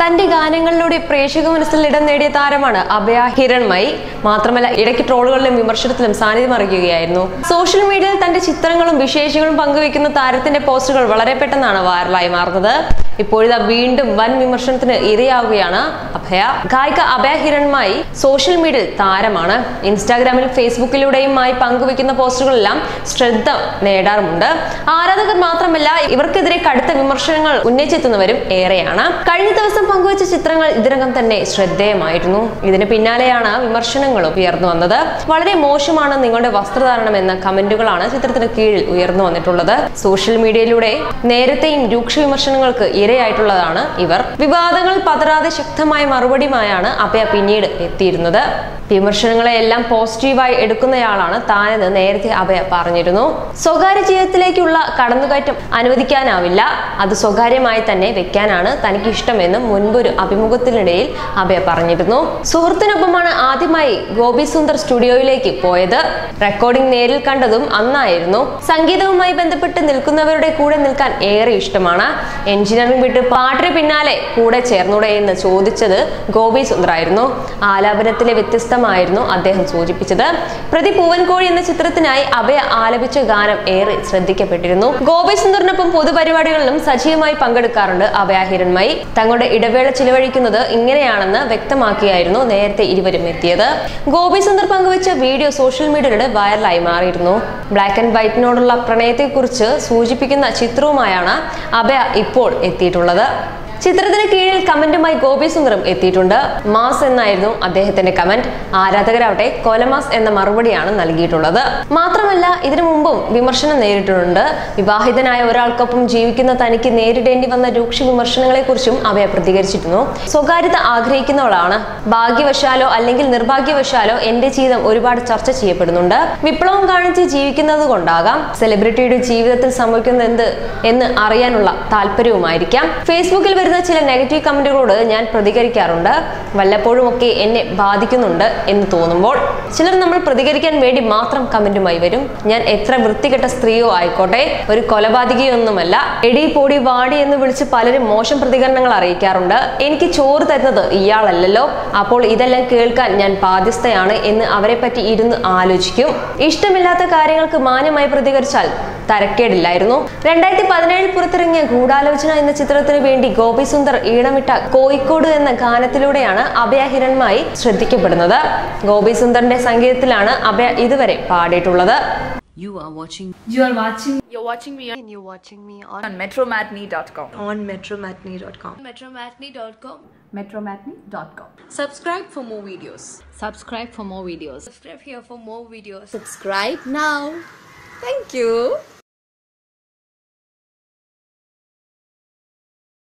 തന്റെ ഗാനങ്ങളിലൂടെ പ്രേക്ഷക മനസ്സിൽ ഇടം നേടിയ താരമാണ് അഭയ ഹിരൺമയി. മാത്രമല്ല ഇടയ്ക്ക് ട്രോളുകളിലും വിമർശനത്തിലും സാന്നിധ്യം അറിയിക്കുകയായിരുന്നു. സോഷ്യൽ മീഡിയയിൽ തന്റെ ചിത്രങ്ങളും വിശേഷങ്ങളും പങ്കുവെക്കുന്ന താരത്തിന്റെ പോസ്റ്റുകൾ വളരെ പെട്ടെന്നാണ് വൈറലായി മാറുന്നത്. ഇപ്പോഴിതാ വീണ്ടും വൻ വിമർശനത്തിന് ഇരയാവുകയാണ് അഭയ. ഗായിക അഭയ ഹിരൺമായി സോഷ്യൽ മീഡിയ താരമാണ്. ഇൻസ്റ്റാഗ്രാമിലും ഫേസ്ബുക്കിലൂടെയുമായി പങ്കുവെക്കുന്ന പോസ്റ്റുകളെല്ലാം ശ്രദ്ധ നേടാറുമുണ്ട്. ആരാധകർ മാത്രമല്ല ഇവർക്കെതിരെ കടുത്ത വിമർശനങ്ങൾ ഉന്നയിച്ചെത്തുന്നവരും ഏറെയാണ്. കഴിഞ്ഞ ദിവസം പങ്കുവച്ച ചിത്രങ്ങൾ ഇതിനകം തന്നെ ശ്രദ്ധേയമായിരുന്നു. ഇതിന് പിന്നാലെയാണ് വിമർശനങ്ങളും ഉയർന്നു വന്നത്. വളരെ മോശമാണ് നിങ്ങളുടെ വസ്ത്രധാരണം എന്ന കമന്റുകളാണ് ചിത്രത്തിന് കീഴിൽ ഉയർന്നു വന്നിട്ടുള്ളത്. സോഷ്യൽ മീഡിയയിലൂടെ നേരത്തെയും രൂക്ഷ വിമർശനങ്ങൾക്ക് ഇരയായിട്ടുള്ളതാണ് ഇവർ. വിവാദങ്ങൾ പതരാതെ ശക്തമായ മറുപടിയുമായാണ് അഭയ പിന്നീട് എത്തിയിരുന്നത്. വിമർശനങ്ങളെ എല്ലാം പോസിറ്റീവായി എടുക്കുന്നയാളാണ് താനെന്ന് നേരത്തെ അഭയ പറഞ്ഞിരുന്നു. സ്വകാര്യ ജീവിതത്തിലേക്കുള്ള കടന്നുകയറ്റം അനുവദിക്കാനാവില്ല. അത് സ്വകാര്യമായി തന്നെ വെക്കാനാണ് തനിക്ക് ഇഷ്ടമെന്നും മുൻപൊരു അഭിമുഖത്തിനിടയിൽ അഭയ പറഞ്ഞിരുന്നു. സുഹൃത്തിനൊപ്പമാണ് ആദ്യമായി ഗോപി സുന്ദർ സ്റ്റുഡിയോയിലേക്ക് പോയത്. റെക്കോർഡിംഗ് നേരിൽ കണ്ടതും അന്നായിരുന്നു. സംഗീതവുമായി ബന്ധപ്പെട്ട് നിൽക്കുന്നവരുടെ കൂടെ നിൽക്കാൻ ഏറെ ഇഷ്ടമാണ്. എഞ്ചിനീയറിംഗ് വിട്ട് പാട്ടിന് പിന്നാലെ കൂടെ ചേർന്നൂടെ എന്ന് ചോദിച്ചത് ഗോപി സുന്ദർ ആയിരുന്നു ആലാപനത്തിലെ വ്യത്യസ്തമായിരുന്നു അദ്ദേഹം സൂചിപ്പിച്ചത്. പ്രതി പൂവൻകോഴി എന്ന ചിത്രത്തിനായി അഭയ ആലപിച്ച ഗാനം ഏറെ ശ്രദ്ധിക്കപ്പെട്ടിരുന്നു. ഗോപിസുന്ദറിനൊപ്പം പൊതുപരിപാടികളിലും സജീവമായി പങ്കെടുക്കാറുണ്ട് അഭയ ഹിരൺമയി. തങ്ങളുടെ ഇടവേള ചിലവഴിക്കുന്നത് ഇങ്ങനെയാണെന്ന് വ്യക്തമാക്കിയായിരുന്നു നേരത്തെ ഇരുവരും എത്തിയത്. ഗോപിസുന്ദർ പങ്കുവച്ച വീഡിയോ സോഷ്യൽ മീഡിയയുടെ വൈറലായി മാറിയിരുന്നു. ബ്ലാക്ക് ആൻഡ് വൈറ്റിനോടുള്ള പ്രണയത്തെക്കുറിച്ച് സൂചിപ്പിക്കുന്ന ചിത്രവുമായാണ് അഭയ ഇപ്പോൾ എത്തിയിട്ടുള്ളത്. ചിത്രത്തിന് കീഴിൽ കമന്റുമായി ഗോപി സുന്ദറും എത്തിയിട്ടുണ്ട്. മാസ് എന്നായിരുന്നു അദ്ദേഹത്തിന്റെ കമന്റ്. ആരാധകരാവട്ടെ കൊലമാസ് എന്ന മറുപടിയാണ് നൽകിയിട്ടുള്ളത്. മാത്രമല്ല ഇതിനു മുമ്പും വിമർശനം നേരിട്ടിട്ടുണ്ട്. വിവാഹിതനായ ഒരാൾക്കൊപ്പം ജീവിക്കുന്ന തനിക്ക് നേരിടേണ്ടി വന്ന രൂക്ഷ വിമർശനങ്ങളെ കുറിച്ചും അവയെ പ്രതികരിച്ചിരുന്നു. സ്വകാര്യത ആഗ്രഹിക്കുന്നവളാണ്. ഭാഗ്യവശാലോ അല്ലെങ്കിൽ നിർഭാഗ്യവശാലോ എന്റെ ജീവിതം ഒരുപാട് ചർച്ച ചെയ്യപ്പെടുന്നുണ്ട്. വിപ്ലവം കാണിച്ച് ജീവിക്കുന്നത് കൊണ്ടാകാം. സെലിബ്രിറ്റിയുടെ ജീവിതത്തിൽ സംഭവിക്കുന്നത് എന്ത് എന്ന് അറിയാനുള്ള താല്പര്യവുമായിരിക്കാം. ഫേസ്ബുക്കിൽ ചില നെഗറ്റീവ് കമന്റുകളോട് ഞാൻ പ്രതികരിക്കാറുണ്ട്. വല്ലപ്പോഴും ഒക്കെ എന്നെ ബാധിക്കുന്നുണ്ട് എന്ന് തോന്നുമ്പോൾ ചിലർ നമ്മൾ പ്രതികരിക്കാൻ വേണ്ടി മാത്രം കമന്റുമായി വരും. ഞാൻ എത്ര വൃത്തികെട്ട സ്ത്രീയോ ആയിക്കോട്ടെ ഒരു കൊലപാതകിയൊന്നുമല്ല എടി പൊടി വാടി എന്ന് വിളിച്ച് പലരും മോശം പ്രതികരണങ്ങൾ അറിയിക്കാറുണ്ട്. എനിക്ക് ചോറ് തരുന്നത് ഇയാളല്ലല്ലോ. അപ്പോൾ ഇതെല്ലാം കേൾക്കാൻ ഞാൻ ബാധ്യസ്ഥയാണ് എന്ന് അവരെ പറ്റി ഇരുന്ന് ആലോചിക്കും. ഇഷ്ടമില്ലാത്ത കാര്യങ്ങൾക്ക് മാന്യമായി പ്രതികരിച്ചാൽ തരക്കേടില്ലായിരുന്നു രണ്ടായിരത്തി പതിനേഴിൽ പുറത്തിറങ്ങിയ ഗൂഢാലോചന എന്ന ചിത്രത്തിന് വേണ്ടി ഗോപി സുന്ദർ ഈണമിട്ട കോഴിക്കോട് എന്ന ഗാനത്തിലൂടെയാണ് അഭയ ഹിരൺമായി ശ്രദ്ധിക്കപ്പെടുന്നത് ഗോപി സുന്ദറിന്റെ സംഗീതത്തിലാണ് അഭയ ഇതുവരെ പാടിയിട്ടുള്ളത് You are watching You are watching You're watching me And you're watching me on, on metromatney.com. on metromatney.com. metromatney.com. Metromatney.com. subscribe for more videos subscribe for more videos Subscribe here for more videos. subscribe now thank you